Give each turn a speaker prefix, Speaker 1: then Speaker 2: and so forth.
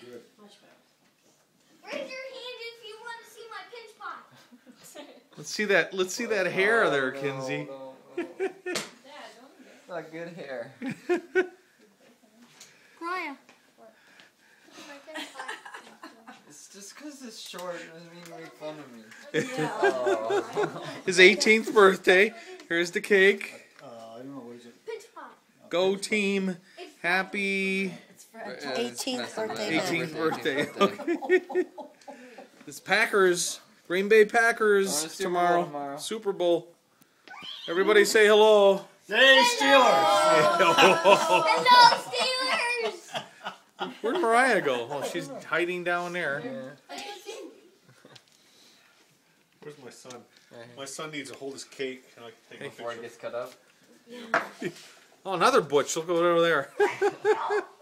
Speaker 1: Good.
Speaker 2: Much better.
Speaker 3: Raise your hand if you want to see my pinch pot.
Speaker 4: Let's see that. Let's see that hair
Speaker 5: Oh,
Speaker 4: there,
Speaker 5: no,
Speaker 4: Kinsey.
Speaker 5: no, no.
Speaker 2: Dad, don't do it.
Speaker 5: Not good hair.
Speaker 3: Raya.
Speaker 5: It's just because it's short doesn't mean you make fun of me.
Speaker 2: Yeah.
Speaker 5: Oh.
Speaker 4: His 18th birthday. Here's the cake.
Speaker 1: Uh, I don't know, what is it?
Speaker 3: Pinch pot.
Speaker 4: Go team.
Speaker 3: It's
Speaker 4: Happy
Speaker 2: It's Fred.
Speaker 5: Yeah, it's
Speaker 6: 18th birthday
Speaker 4: 18th
Speaker 5: 18th
Speaker 4: birthday.
Speaker 5: birthday.
Speaker 4: It's Packers. Green Bay Packers
Speaker 5: Super
Speaker 4: tomorrow.
Speaker 5: tomorrow.
Speaker 4: Super Bowl. Everybody say hello.
Speaker 1: Hey, Steelers!
Speaker 3: Hello, Steelers.
Speaker 4: Where'd Mariah go? Oh, she's hiding down there.
Speaker 5: Yeah.
Speaker 1: Where's my son? My son needs to hold his cake. Can I take
Speaker 5: here.
Speaker 1: a
Speaker 5: Before it gets cut up.
Speaker 4: Oh, another Butch. Look over there.